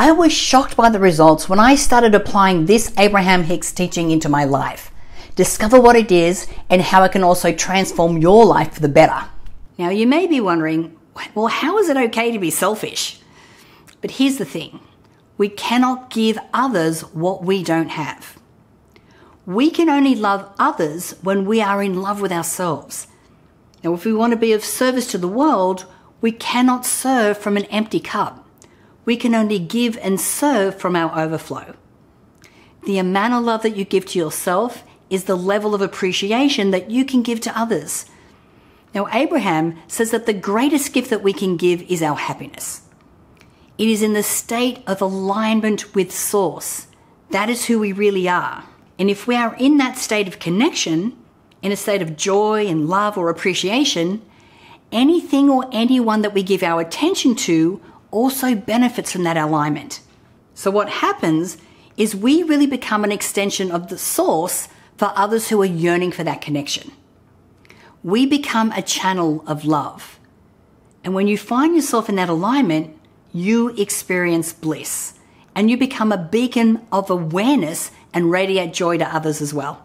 I was shocked by the results when I started applying this Abraham Hicks teaching into my life. Discover what it is and how it can also transform your life for the better. Now, you may be wondering, well, how is it okay to be selfish? But here's the thing we cannot give others what we don't have. We can only love others when we are in love with ourselves. Now, if we want to be of service to the world, we cannot serve from an empty cup we can only give and serve from our overflow. The amount of love that you give to yourself is the level of appreciation that you can give to others. Now, Abraham says that the greatest gift that we can give is our happiness. It is in the state of alignment with Source. That is who we really are. And if we are in that state of connection, in a state of joy and love or appreciation, anything or anyone that we give our attention to also benefits from that alignment. So, what happens is we really become an extension of the source for others who are yearning for that connection. We become a channel of love. And when you find yourself in that alignment, you experience bliss and you become a beacon of awareness and radiate joy to others as well.